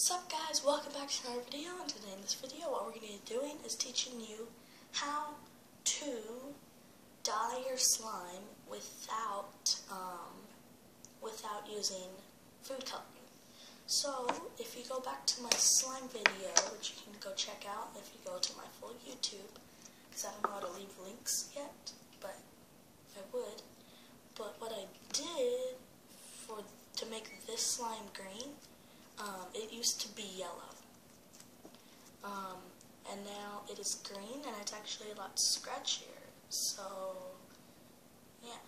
Sup guys, welcome back to another video and today in this video what we're going to be doing is teaching you how to dye your slime without um, without using food coloring. So if you go back to my slime video, which you can go check out if you go to my full YouTube, because I don't know how to leave links yet, but I would. But what I did for to make this slime green um, it used to be yellow. Um, and now it is green and it's actually a lot scratchier. So, yeah.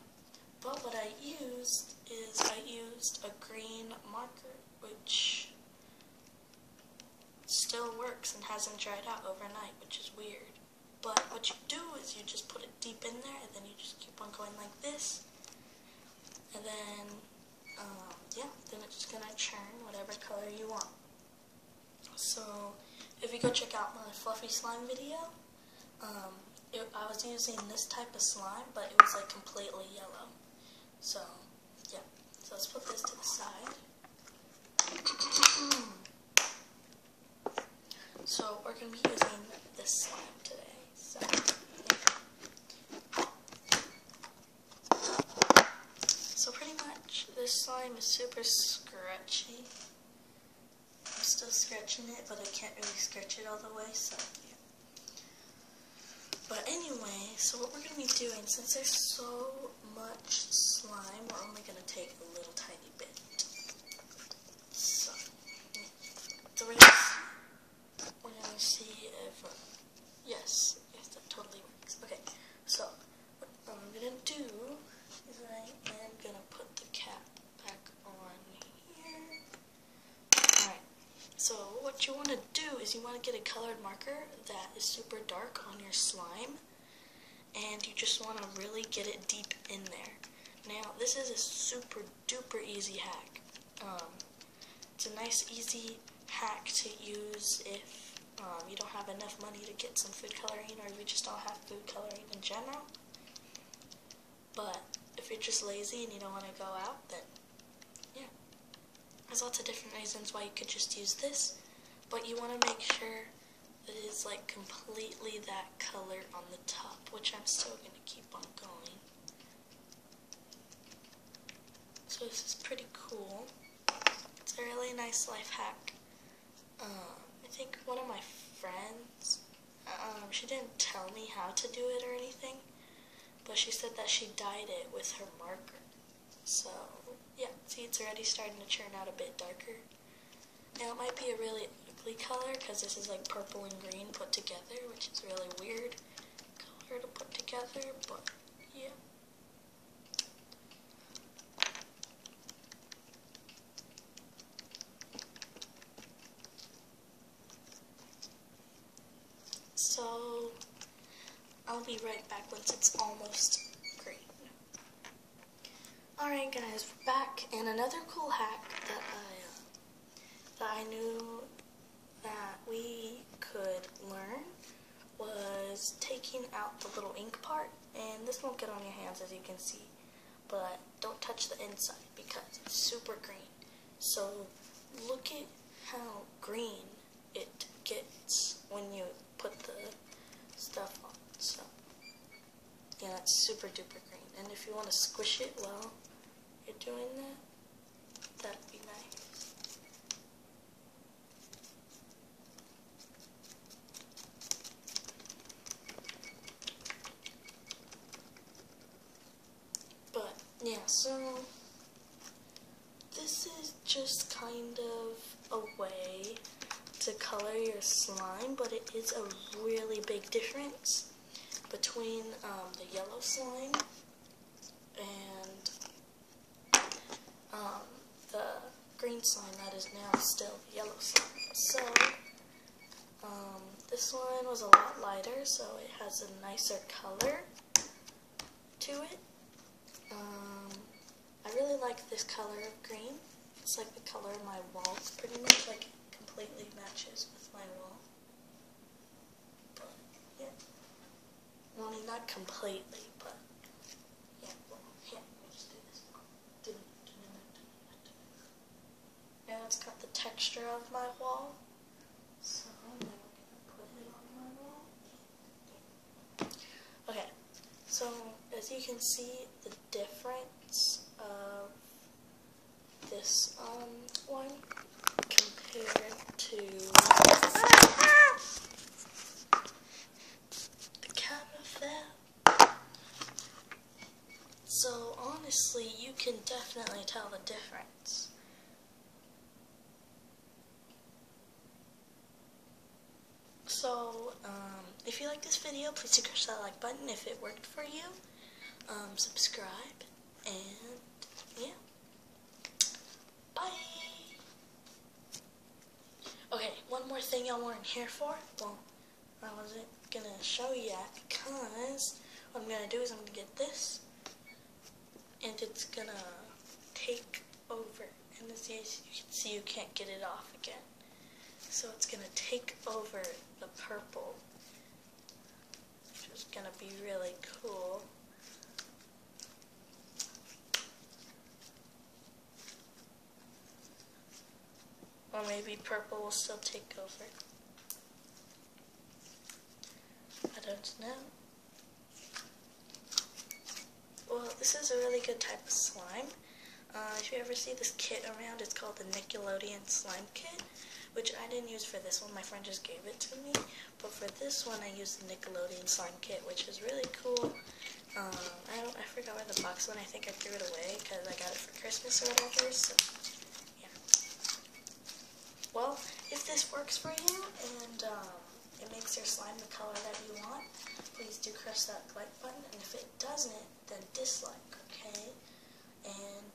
But what I used is I used a green marker, which still works and hasn't dried out overnight, which is weird. But what you do is you just put it deep in there and then you just keep on going like this. And then um, going to churn whatever color you want. So, if you go check out my fluffy slime video, um, it, I was using this type of slime, but it was like completely yellow. So let's put this to the side. so we're going to be using this slime today. So. This slime is super scratchy. I'm still scratching it, but I can't really scratch it all the way, so yeah. But anyway, so what we're going to be doing, since there's so much slime, we're only going to take a little tiny bit. So, three, we're going to see if, uh, yes, yes, that totally works. Okay, so what I'm going to do is I am going to put the cap So what you want to do is you get a colored marker that is super dark on your slime and you just want to really get it deep in there. Now this is a super duper easy hack. Um, it's a nice easy hack to use if um, you don't have enough money to get some food coloring or you just don't have food coloring in general. But if you're just lazy and you don't want to go out, then yeah. there's lots of different reasons why you could just use this, but you want to make sure that it is like completely that color on the top, which I'm still going to keep on going. So this is pretty cool. It's a really nice life hack. Uh, I think one of my friends, um, she didn't tell me how to do it or anything, but she said that she dyed it with her marker. So yeah, see it's already starting to churn out a bit darker. Now it might be a really color because this is like purple and green put together, which is really weird color to put together, but yeah. So, I'll be right back once it's almost green. Alright guys, we're back, and another cool hack that I, uh, that I knew that we could learn was taking out the little ink part, and this won't get on your hands as you can see, but don't touch the inside because it's super green. So look at how green it gets when you put the stuff on. So yeah, that's super duper green. And if you want to squish it, well, you're doing that, that'd be nice. But, yeah, so this is just kind of a way to color your slime, but it is a really big difference between um, the yellow slime and um, the green slime that is now still the yellow slime. So, um, this one was a lot lighter, so it has a nicer color to it. Um, I really like this color of green. It's like the color of my walls, pretty much, like completely matches with my wall. But, yeah. Well, I mean, not completely, but it's got the texture of my wall. So I'm gonna put it on my wall. Okay, so as you can see, the difference of this um, one compared to the camera So honestly, you can definitely tell the difference. So, um, if you like this video, please crush that like button if it worked for you. Um, subscribe, and yeah. Bye! Okay, one more thing y'all weren't here for. Well, I wasn't gonna show you yet because what I'm gonna do is I'm gonna get this and it's gonna take over and as you can see you can't get it off again. So it's to take over the purple, which is to be really cool. Or maybe purple will still take over. I don't know. Well, this is a really good type of slime. Uh, if you ever see this kit around, it's called the Nickelodeon Slime Kit which I didn't use for this one. My friend just gave it to me. But for this one, I used the Nickelodeon slime kit, which is really cool. Um, I don't, I forgot where the box went. I think I threw it away because I got it for Christmas or whatever. So. Well, if this works for you and um, it makes your slime the color that you want, please do crush that like button. And if it doesn't, then dislike, okay? And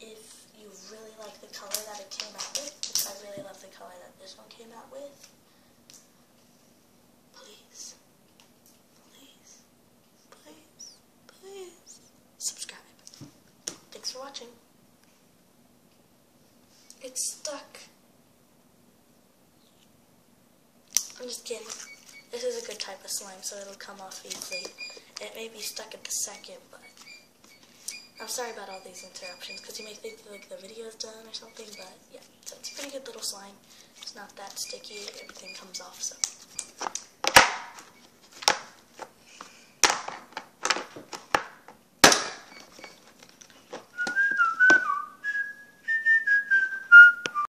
if you really like the color that it came out with, I really love the color that this one came out with, please, please, please, please subscribe. Thanks for watching. It's stuck. I'm just kidding. This is a good type of slime, so it'll come off easily. It may be stuck at the second, but I'm sorry about all these interruptions because you may think like the video is done or something, but yeah, so it's a pretty good little slime. It's not that sticky. Everything comes off, so.